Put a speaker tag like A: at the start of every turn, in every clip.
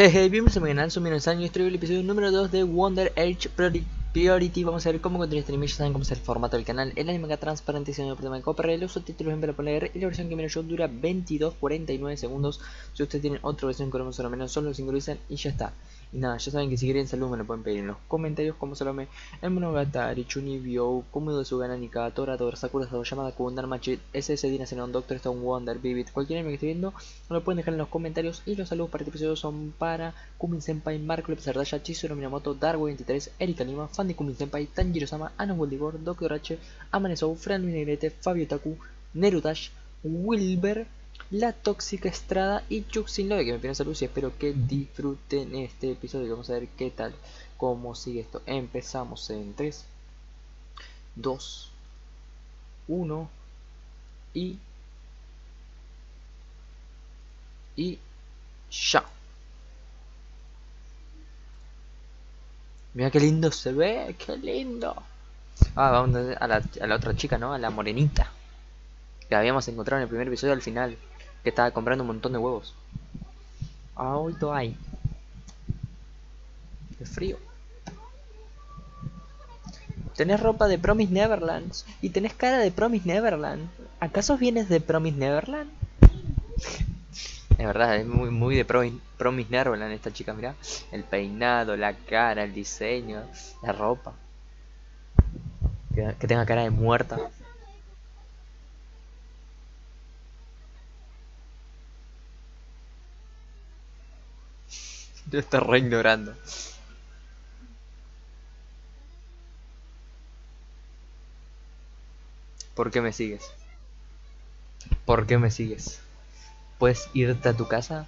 A: Hey, hey, bienvenidos a mi canal, soy Minosan y estoy en el episodio número 2 de Wonder Age Priority. Vamos a ver cómo continuar este anime, ya saben cómo es el formato del canal. El anime acá transparente, sin problema de Los subtítulos en leer y la versión que miro yo dura 22-49 segundos. Si ustedes tienen otra versión con menos o menos, solo lo sincronizan y ya está y nada, ya saben que si quieren salud me lo pueden pedir en los comentarios como Salome, el Monogatari, Chunibyo, Kumu de Sugana, Nika, Torador, Sakura, Llamada Kundar, Machit, SS, Dina Zenon, Doctor Stone, Wonder, Vivid, cualquier anime que esté viendo, me lo pueden dejar en los comentarios. Y los saludos para este episodio son para Kumin Senpai, Marco López Ardaya, Chizuru Minamoto, Dargo23, Erika Lima, Fan de Kumin Senpai, Tanjiro Sama, Ana Waldibor, Doctor H, Amanesou, Fran Negrete, Fabio Taku, Nerutash, Wilber, la Tóxica Estrada y Chuxin Love que me piden salud y espero que disfruten este episodio. Vamos a ver qué tal, cómo sigue esto. Empezamos en 3, 2, 1 y... Y ya. Mira qué lindo se ve, qué lindo. Ah, vamos a la, la otra chica, ¿no? A la morenita. Que habíamos encontrado en el primer episodio al final que estaba comprando un montón de huevos. Hoy hay. Es frío. Tenés ropa de Promise Neverland y tenés cara de Promise Neverland. ¿Acaso vienes de Promise Neverland? es verdad, es muy, muy de Promise Neverland esta chica, mira. El peinado, la cara, el diseño, la ropa. que tenga cara de muerta. Yo estoy re ignorando. ¿Por qué me sigues? ¿Por qué me sigues? ¿Puedes irte a tu casa?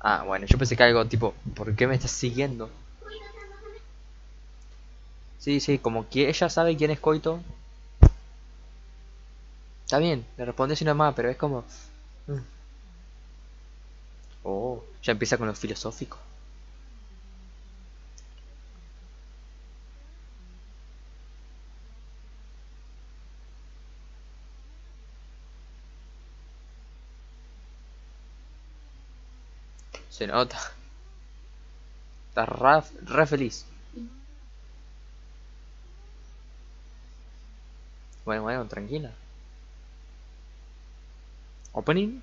A: Ah, bueno, yo pensé que algo tipo, ¿por qué me estás siguiendo? Sí, sí, como que ella sabe quién es Coito. Está bien, le responde sin nada más, pero es como... Mm. Oh, ya empieza con lo filosófico. Se nota. Está re, feliz. Bueno, bueno, tranquila. Opening.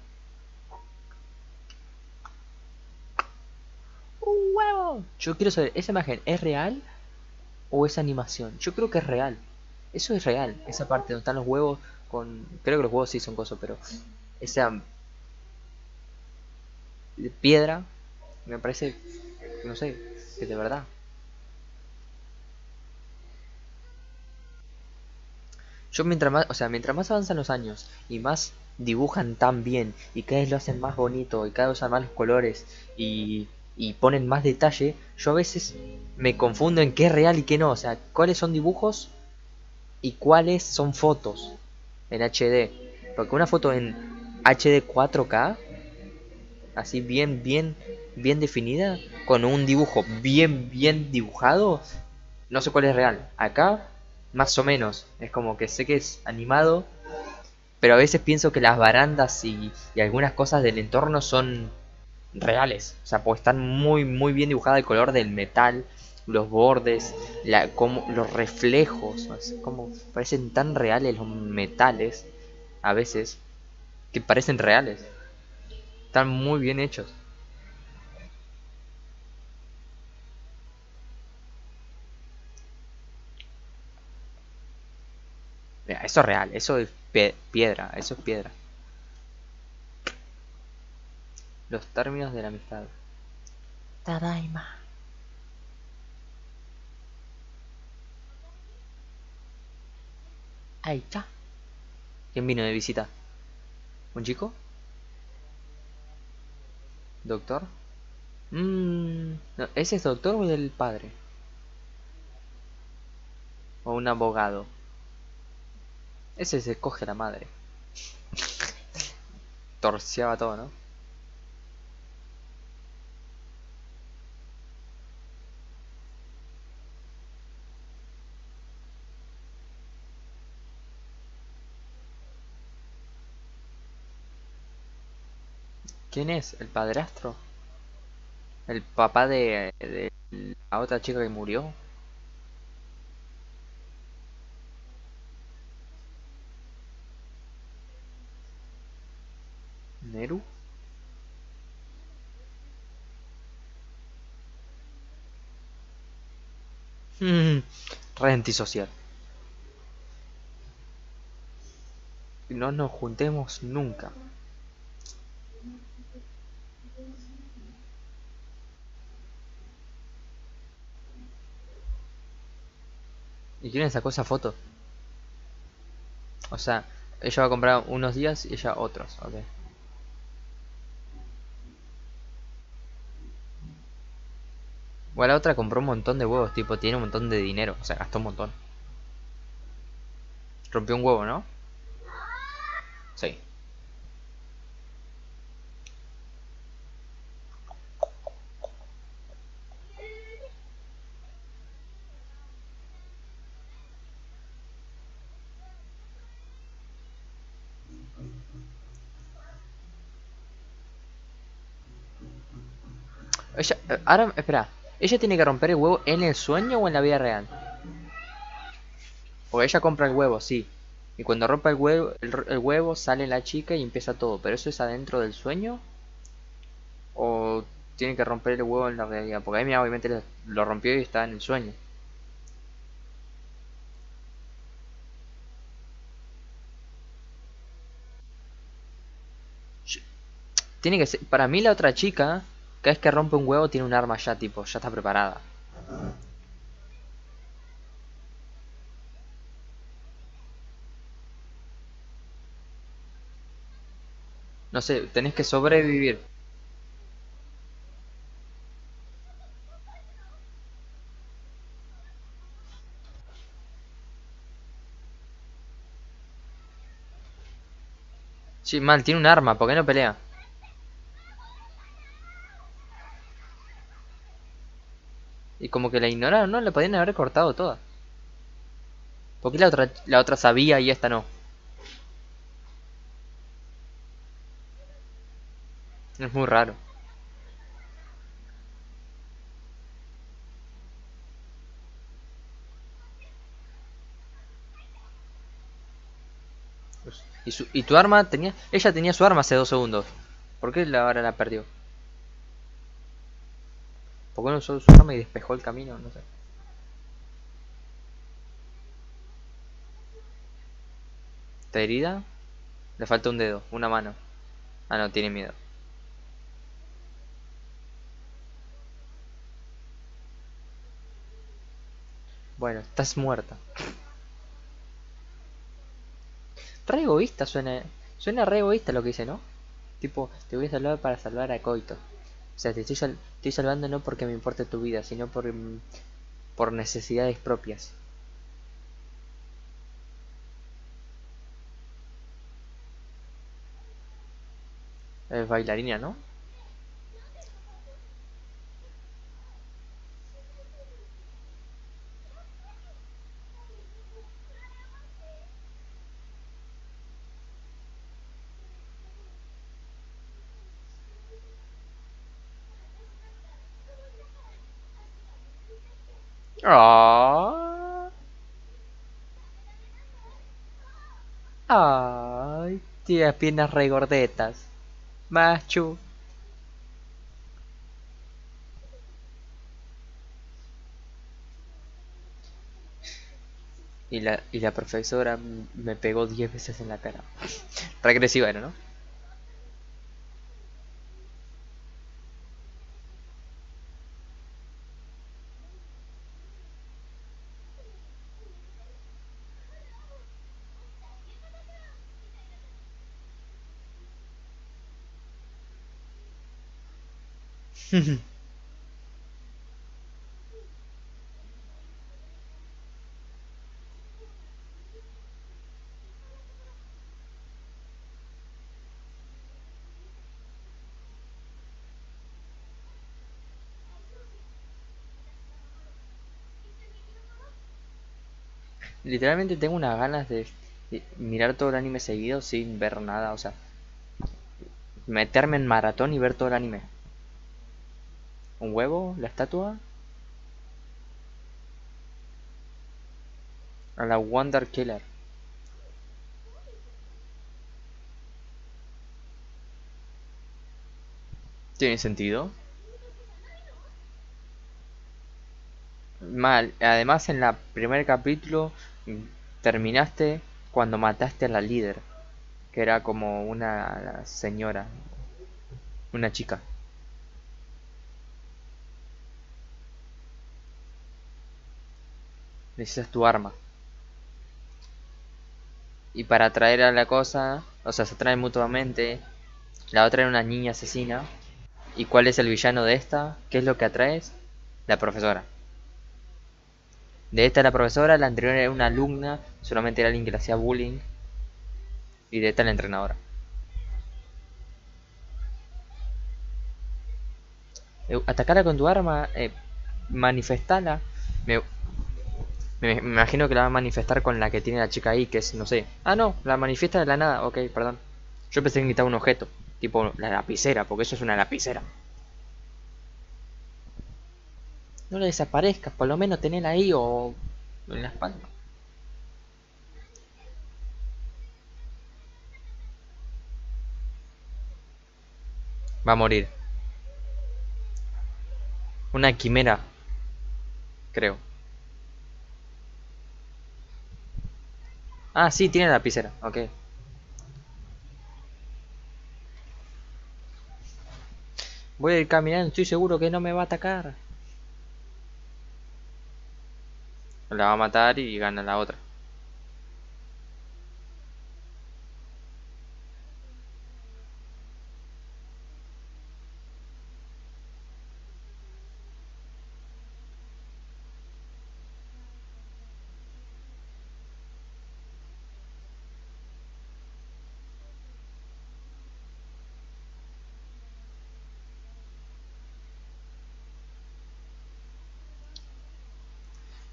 A: Yo quiero saber, ¿esa imagen es real o es animación? Yo creo que es real. Eso es real. Esa parte donde están los huevos con... Creo que los huevos sí son cosas, pero... Esa... Piedra. Me parece... No sé. Que de verdad. Yo mientras más... O sea, mientras más avanzan los años y más dibujan tan bien y cada vez lo hacen más bonito y cada vez usan más los colores y y ponen más detalle, yo a veces me confundo en qué es real y qué no. O sea, cuáles son dibujos y cuáles son fotos en HD. Porque una foto en HD 4K, así bien, bien, bien definida, con un dibujo bien, bien dibujado, no sé cuál es real. Acá, más o menos, es como que sé que es animado, pero a veces pienso que las barandas y, y algunas cosas del entorno son reales. O sea, pues están muy, muy bien dibujadas el color del metal, los bordes, la, como, los reflejos. como parecen tan reales los metales a veces que parecen reales. Están muy bien hechos. eso es real, eso es piedra, eso es piedra. Los términos de la amistad. Tadaima. Ahí está. ¿Quién vino de visita? ¿Un chico? ¿Doctor? Mmm. ¿Ese es doctor o del padre? ¿O un abogado? Ese se coge la madre. Torciaba todo, ¿no? ¿Quién es? ¿El padrastro? ¿El papá de, la otra chica que murió? ¿Neru? Mm, Re antisocial. No nos juntemos nunca. ¿Y quién sacó esa foto? O sea, ella va a comprar unos días y ella otros, ok. Bueno, la otra compró un montón de huevos, tipo, tiene un montón de dinero, o sea, gastó un montón. Rompió un huevo, ¿no? Sí. Ella, eh, ahora, espera, ¿ella tiene que romper el huevo en el sueño o en la vida real? O ella compra el huevo, sí. Y cuando rompe el huevo, el, huevo sale la chica y empieza todo. ¿Pero eso es adentro del sueño? ¿O tiene que romper el huevo en la realidad? Porque a mí obviamente lo- rompió y está en el sueño. Tiene que ser... Para mí la otra chica, cada vez que rompe un huevo tiene un arma ya, tipo, ya está preparada. No sé, tenés que sobrevivir. Sí, mal, tiene un arma, ¿por qué no pelea? Como que la ignoraron, ¿no? Le podían haber cortado toda. ¿Por qué la otra, la otra sabía y esta no? Es muy raro. ¿Y, su, y tu arma tenía... Ella tenía su arma hace dos segundos. ¿Por qué la, ahora la perdió? ¿Por qué no usó su arma y despejó el camino? No sé. ¿Está herida? Le falta un dedo, una mano. Ah, no, tiene miedo. Bueno, estás muerta. Re egoísta suena. Suena re egoísta lo que dice, ¿no? Tipo, te voy a salvar para salvar a Coito. O sea, te estoy, sal- estoy salvando no porque me importe tu vida, sino por, mm, por necesidades propias. Es bailarina, ¿no? Ah, Ay, tienes piernas re gordetas. Machu. Y la, y la profesora me pegó 10 veces en la cara. Regresiva era, ¿no? Literalmente tengo unas ganas de, mirar todo el anime seguido sin ver nada, o sea, meterme en maratón y ver todo el anime. ¿Un huevo? ¿La estatua? A la Wonder Killer. ¿Tiene sentido? Mal. Además, en el primer capítulo terminaste cuando mataste a la líder, que era como una señora, una chica. Necesitas tu arma. Y para atraer a la cosa, o sea, se atraen mutuamente. La otra era una niña asesina. ¿Y cuál es el villano de esta? ¿Qué es lo que atraes? La profesora. De esta la profesora, la anterior era una alumna, solamente era alguien que le hacía bullying. Y de esta la entrenadora. Atacarla con tu arma, eh, manifestala. Me, me, imagino que la va a manifestar con la que tiene la chica ahí, que es, no sé. Ah, no, la manifiesta de la nada, ok, perdón. Yo pensé que necesitaba un objeto, tipo la lapicera, porque eso es una lapicera. No le desaparezcas, por lo menos tenela ahí o en la espalda. Va a morir. Una quimera. Creo. Ah, sí, tiene la lapicera. Ok. Voy a ir caminando, estoy seguro que no me va a atacar. La va a matar y gana la otra.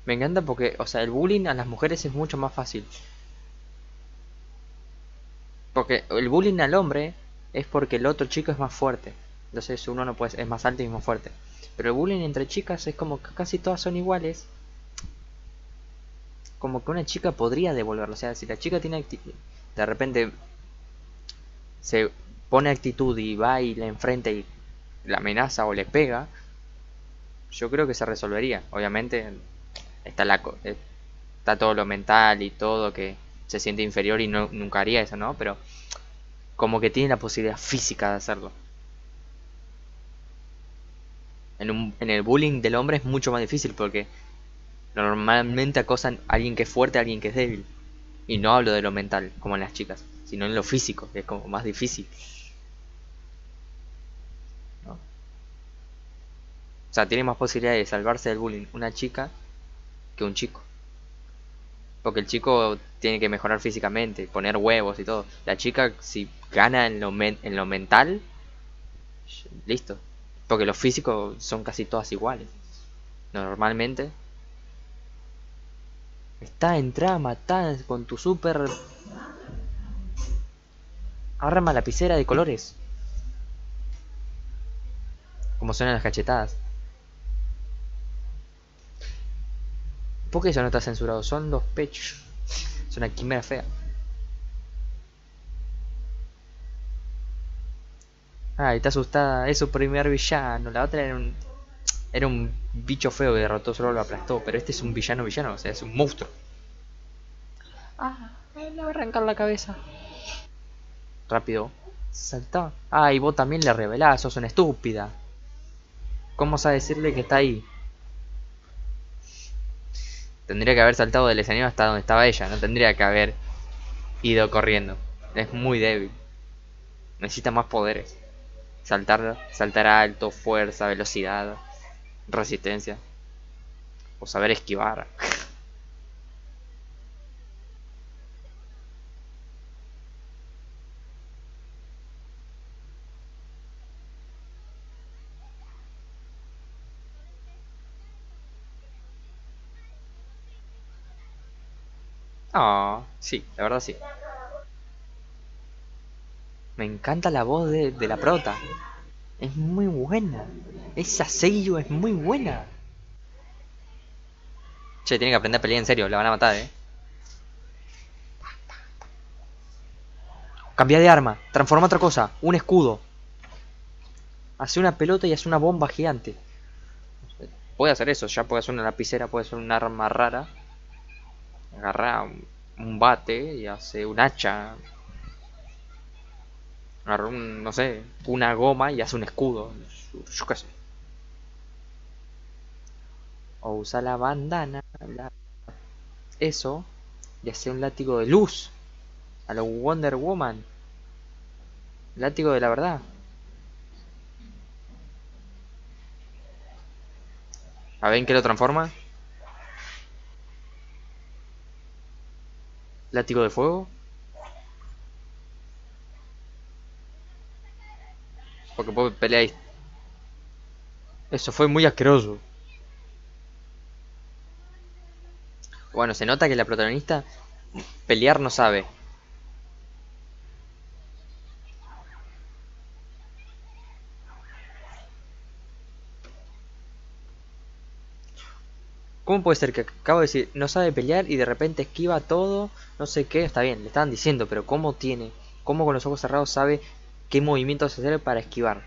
A: Me encanta porque, o sea, el bullying a las mujeres es mucho más fácil. Porque el bullying al hombre es porque el otro chico es más fuerte. Entonces uno no puede, es más alto y más fuerte. Pero el bullying entre chicas es como que casi todas son iguales. Como que una chica podría devolverlo. O sea, si la chica tiene actitud, de repente se pone actitud y va y le enfrenta y la amenaza o le pega, yo creo que se resolvería. Obviamente está, la, eh, está todo lo mental y todo que se siente inferior y no, nunca haría eso, ¿no? Pero como que tiene la posibilidad física de hacerlo. En, en el bullying del hombre es mucho más difícil porque normalmente acosan a alguien que es fuerte, a alguien que es débil. Y no hablo de lo mental, como en las chicas, sino en lo físico, que es como más difícil. O sea, tiene más posibilidad de salvarse del bullying una chica que un chico. Porque el chico tiene que mejorar físicamente, poner huevos y todo. La chica, si gana en lo, en lo mental, listo. Porque los físicos son casi todas iguales. Normalmente. Está en trama, con tu super... Arma lapicera de colores. Como suenan las cachetadas. ¿Por qué eso no está censurado? Son los pechos. Es una quimera fea. Ah, está asustada. Es su primer villano. La otra era un. Era un bicho feo que derrotó, solo lo aplastó. Pero este es un villano villano, o sea, es un monstruo. Ah, le va a arrancar la cabeza. Rápido. Saltó. Ah, y vos también le revelás, sos una estúpida. ¿Cómo vas a decirle que está ahí? Tendría que haber saltado del escenario hasta donde estaba ella, no tendría que haber ido corriendo. Es muy débil. Necesita más poderes. Saltar, saltar alto, fuerza, velocidad, resistencia. O saber esquivar. Ah, sí, la verdad sí. Me encanta la voz de, de la prota. Es muy buena. Esa Seiyu es muy buena. Che, tiene que aprender a pelear en serio, la van a matar, eh. Cambia de arma, transforma otra cosa, un escudo. Hace una pelota y hace una bomba gigante. Puede hacer eso, ya puede hacer una lapicera, puede ser un arma rara. Agarra un, bate y hace un hacha. Agarra un, no sé, una goma y hace un escudo. Yo qué sé. O usa la bandana. Eso. Y hace un látigo de luz. A lo Wonder Woman. Látigo de la verdad. A ver en qué lo transforma. Látigo de fuego. Porque puedo pelear ahí. Eso fue muy asqueroso. Bueno, se nota que la protagonista pelear no sabe. ¿Cómo puede ser que acabo de decir no sabe pelear y de repente esquiva todo? No sé qué, está bien, le estaban diciendo, pero ¿cómo tiene? ¿Cómo con los ojos cerrados sabe qué movimientos hacer para esquivar?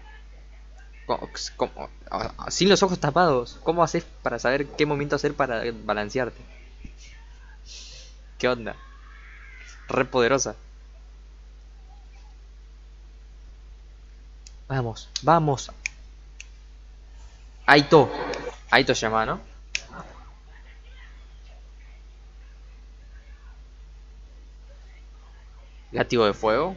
A: sin los ojos tapados, ¿cómo haces para saber qué movimiento hacer para balancearte? ¿Qué onda? Re poderosa. Vamos, vamos. Aito. Aito se llama, ¿no? Látigo de fuego.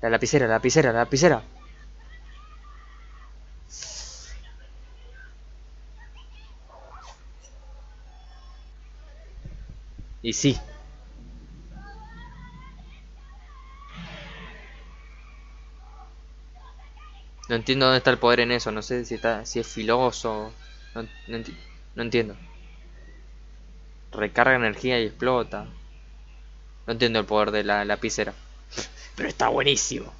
A: La lapicera, la lapicera, la lapicera. Y sí. No entiendo dónde está el poder en eso, no sé si está si es filoso, no, no entiendo. Recarga energía y explota. No entiendo el poder de la lapicera. Pero está buenísimo.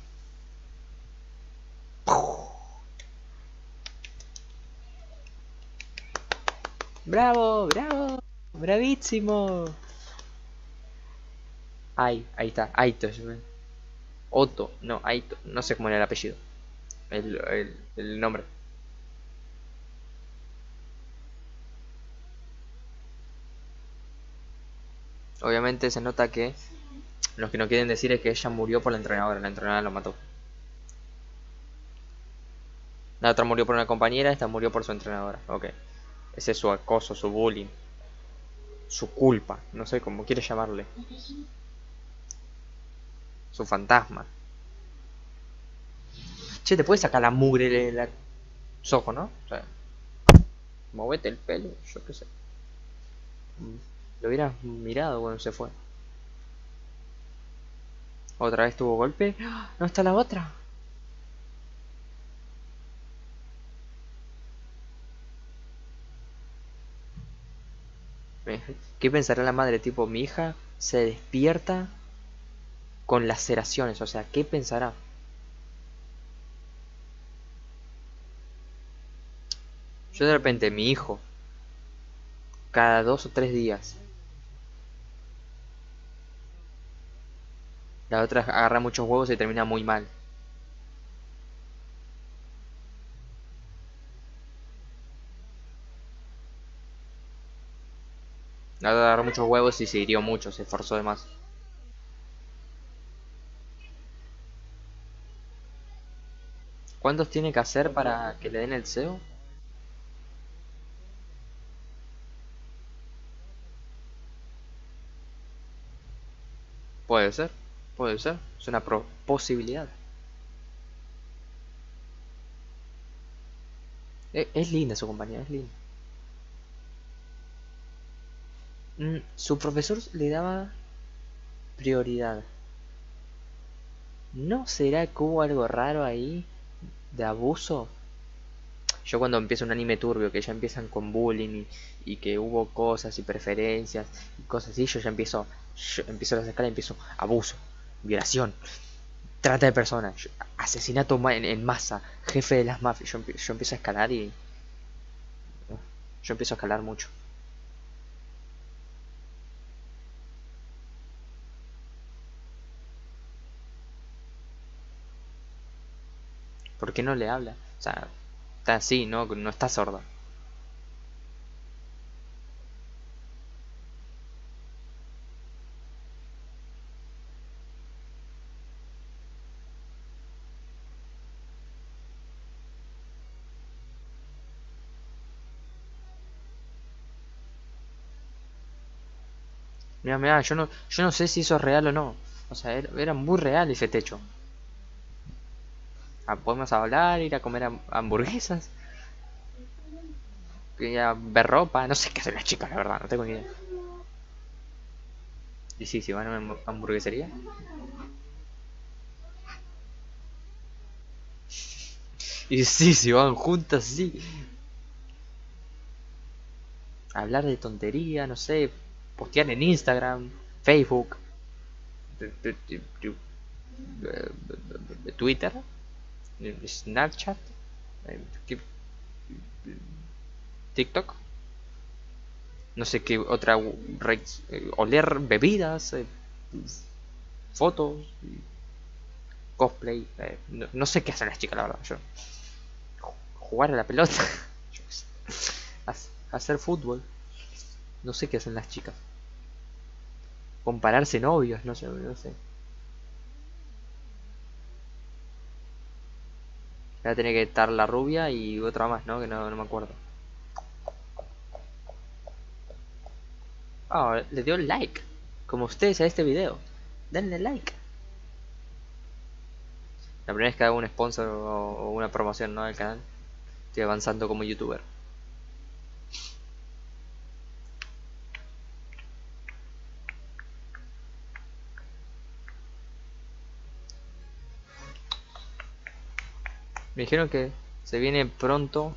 A: Bravo, bravo, bravísimo. Ay, ahí está, Aito. Otto, no, Aito, no sé cómo era el apellido. El, el, el nombre. Obviamente se nota que lo que no quieren decir es que ella murió por la entrenadora, la entrenadora lo mató. La otra murió por una compañera, esta murió por su entrenadora. Ok. Ese es su acoso, su bullying. Su culpa. No sé cómo quiere llamarle. Su fantasma. Che, te puedes sacar la mugre de la... ojos, ¿no? O sea, movete el pelo, yo qué sé. Lo hubieras mirado cuando se fue. Otra vez tuvo golpe. ¡Ah! ¿No está la otra? ¿Qué pensará la madre? Tipo, mi hija se despierta con laceraciones. O sea, ¿qué pensará? Yo de repente, mi hijo, cada dos o tres días, La otra agarra muchos huevos y termina muy mal. La otra agarró muchos huevos y se hirió mucho, se esforzó de más. ¿Cuántos tiene que hacer para que le den el SEO? Puede ser. Puede ser, es una posibilidad. E, es, linda su compañía, es linda. Mm, su profesor le daba prioridad. ¿No será que hubo algo raro ahí de abuso? Yo cuando empiezo un anime turbio, que ya empiezan con bullying y, que hubo cosas y preferencias y cosas así, yo ya empiezo, yo empiezo las escalas y empiezo abuso, violación, trata de personas, asesinato en, masa, jefe de las mafias. Yo, yo empiezo a escalar y... Yo empiezo a escalar mucho. ¿Por qué no le habla? O sea, está así, ¿no? No está sordo. Yo no, yo no sé si eso es real o no. O sea, era muy real ese techo. Ah, podemos hablar, ir a comer hamburguesas. Ir ver ropa, no sé qué hacen las chicas, la verdad, no tengo ni idea. Y sí, si van a una hamburguesería. Y sí, si van juntas, sí. Hablar de tontería, no sé. Postear en Instagram, Facebook, Twitter. Snapchat, TikTok, no sé qué otra eh, oler bebidas, eh, fotos, cosplay, eh, no, sé qué hacen las chicas la verdad. Yo jugar a la pelota, hacer fútbol, no sé qué hacen las chicas. Compararse novios, no sé, no sé. Va a tener que estar la rubia y otra más, ¿no? Que no, me acuerdo. Oh, le dio like. Como ustedes a este video. Denle like. La primera vez que hago un sponsor o una promoción, ¿no? Del canal. Estoy avanzando como youtuber. Me dijeron que se viene pronto.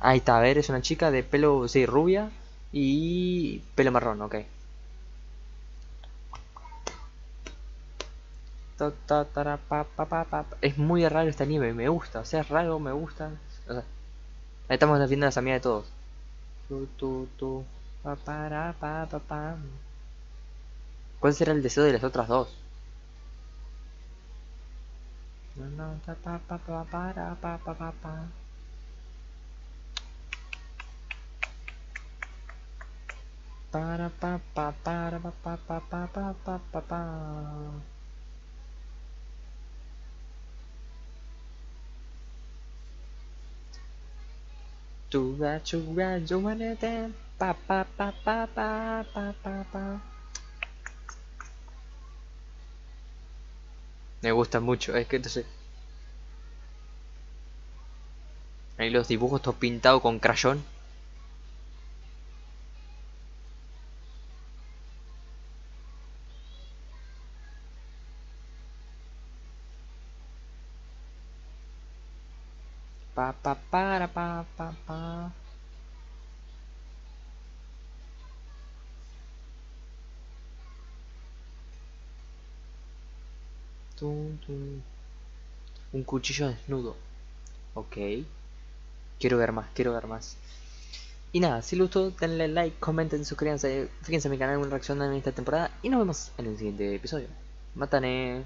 A: Ahí está, a ver, es una chica de pelo, sí, rubia y pelo marrón, ok. Es muy raro este anime, me gusta, o sea, es raro, me gusta. ahí estamos viendo las amigas de todos. ¿Cuál será el deseo de las otras dos? Do that, do that, do anything. Ba ba ba ba ba ba ba ba. Me gusta mucho, es que entonces... Ahí los dibujos todos pintados con crayón. Pa pa para pa pa pa. Un cuchillo desnudo. Ok. Quiero ver más, quiero ver más. Y nada, si les gustó, denle like, comenten, suscríbanse, fíjense en mi canal una reacción en esta temporada y nos vemos en el siguiente episodio. Matane.